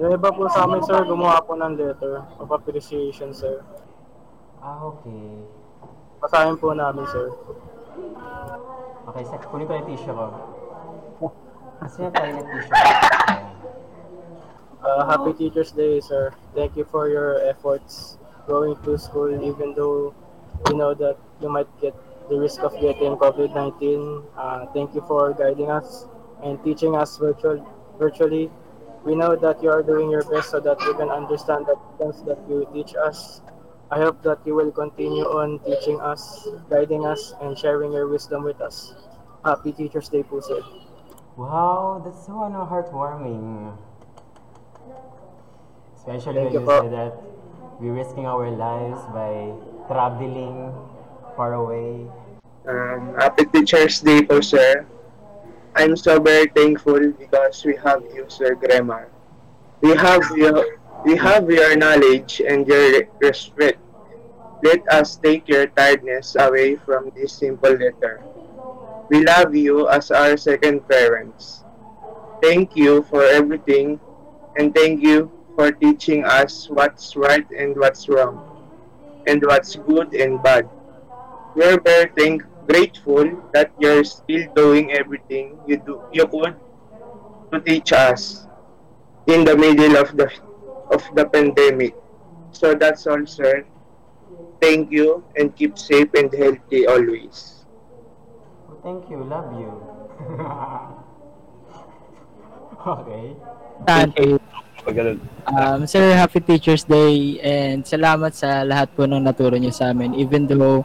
Yung iba po sa amin, sir, gumawa po ng letter of appreciation, sir. Ah, okay. Basahin po namin, sir. Okay, sa kunin ko yung tissue ko. Kasi yung toilet tissue ko. Uh, happy Teacher's Day, sir. Thank you for your efforts going to school, even though we know that you might get the risk of getting COVID-19. Uh, thank you for guiding us and teaching us virtual, virtually. We know that you are doing your best so that we can understand the things that you teach us. I hope that you will continue on teaching us, guiding us, and sharing your wisdom with us. Happy Teacher's Day po, sir. Wow, that's so ano, heartwarming. Especially Thank when you you po. said that we're risking our lives by traveling far away. Um, happy Teacher's Day po, sir. I'm so very thankful because we have you, Sir Gremar. We have your, we have your knowledge and your respect. Let us take your tiredness away from this simple letter. We love you as our second parents. Thank you for everything and thank you for teaching us what's right and what's wrong and what's good and bad. We're very thank- grateful that you're still doing everything you do you could to teach us in the middle of the of the pandemic. So that's all, sir. Thank you and keep safe and healthy always. Thank you, love you. okay. Pag ganun. Um, sir, happy Teacher's Day and salamat sa lahat po ng naturo niyo sa amin. Even though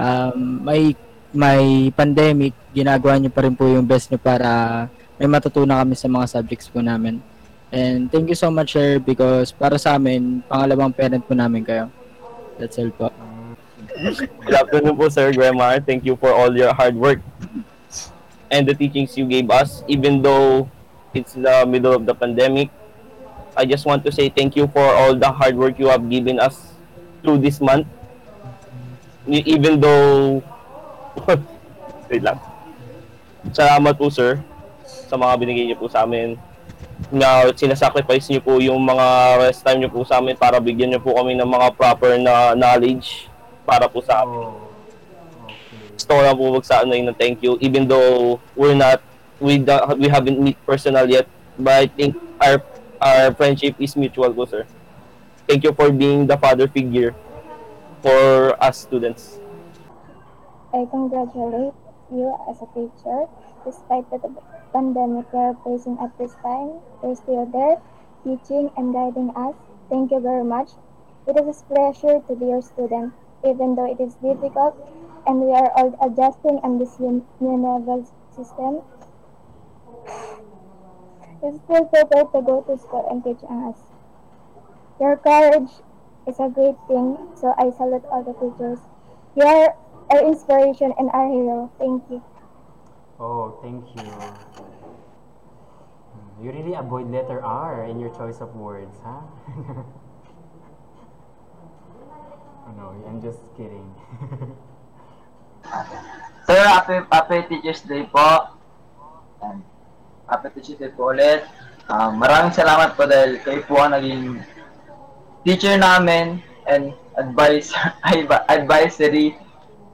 um, may may pandemic, ginagawa niyo pa rin po yung best niyo para may matutunan kami sa mga subjects po namin. And thank you so much, sir, because para sa amin, pangalawang parent po namin kayo. That's all po. Good afternoon po, Sir Gremar. Thank you for all your hard work and the teachings you gave us. Even though it's the middle of the pandemic, I just want to say thank you for all the hard work you have given us through this month. E- Even though... Wait lang. Salamat po, sir, sa mga binigay niyo po sa amin. Na sinasacrifice niyo po yung mga rest time niyo po sa amin para bigyan niyo po kami ng mga proper na knowledge para po sa amin. Oh. Gusto ko lang po magsaanay ng thank you even though we're not we do, we haven't meet personal yet but I think our our friendship is mutual po sir thank you for being the father figure for us students I congratulate you as a teacher. Despite the pandemic we are facing at this time, you're still there, teaching and guiding us. Thank you very much. It is a pleasure to be your student, even though it is difficult and we are all adjusting on this new level system. It's still prepared to go to school and teach us. Your courage is a great thing, so I salute all the teachers. You are our inspiration and our hero. Thank you. Oh, thank you. Hmm, You really avoid letter R in your choice of words, huh? oh, no, I'm just kidding. Sir, happy, happy Teacher's Day po. Happy Teacher's Day po ulit. Um, maraming salamat po dahil kayo po ang naging teacher namin and advice, advisory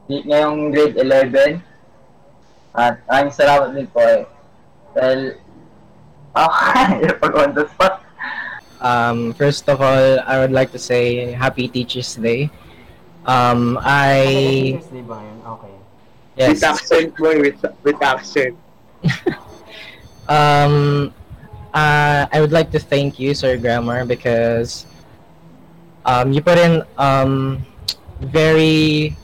ngayong grade 11. At maraming salamat din po eh. Dahil, okay, pag on the spot. Um, first of all, I would like to say Happy Teachers Day. Um, I Teacher's Day ba yun? Okay. yes. With accent, boy, with, with accent. Um, uh, I would like to thank you, Sir Grammar, because um, you put in um, very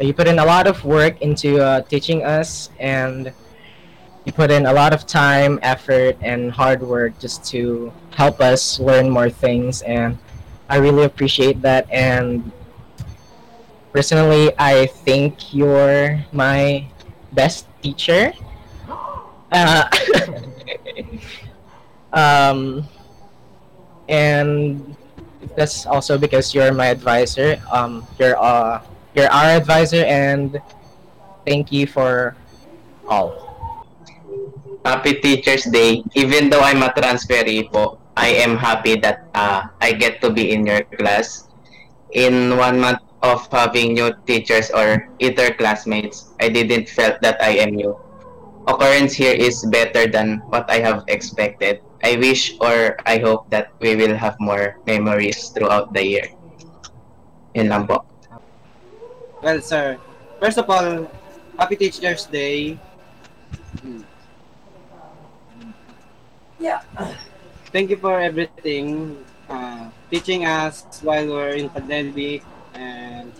you put in a lot of work into uh, teaching us, and you put in a lot of time, effort, and hard work just to help us learn more things, and I really appreciate that. And personally, I think you're my best teacher. Uh, um, and that's also because you're my advisor. Um, you're uh, you're our advisor, and thank you for all. Happy Teacher's Day. Even though I'm a transferee po, I am happy that uh, I get to be in your class. In one month of having new teachers or either classmates, I didn't felt that I am new. Occurrence here is better than what I have expected. I wish or I hope that we will have more memories throughout the year. Yun lang po. Well, sir, first of all, Happy Teacher's Day. Yeah. Thank you for everything. Uh, teaching us while we're in pandemic and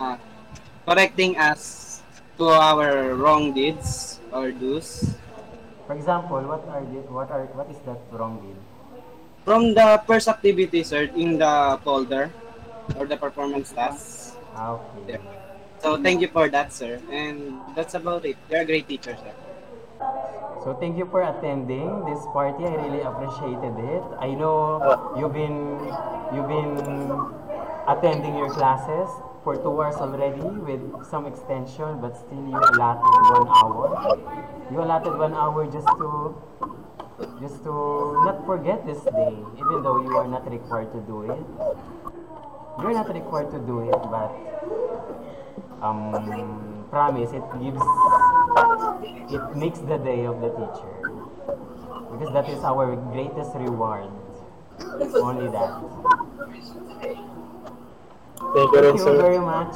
uh, correcting us to our wrong deeds or do's. For example, what are the, what are what is that wrong deal? From the first activity, sir, in the folder or the performance tasks. Ah, okay. So thank you for that, sir. And that's about it. You're a great teacher, sir. So thank you for attending this party. I really appreciated it. I know you've been you've been attending your classes for two hours already with some extension, but still you allotted one hour. You allotted one hour just to just to not forget this day, even though you are not required to do it. You're not required to do it, but um, promise it gives it makes the day of the teacher because that is our greatest reward only that Thank you rin, thank you sir. very much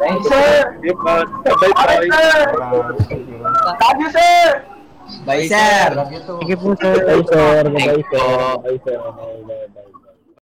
Thank you, sir! Di ba? Bye-bye. Thank you Love you, sir! Bye, sir! love you too Thank you po, sir. Bye, sir. Bye, Thank you sir. po. Bye, sir. Bye, bye, bye.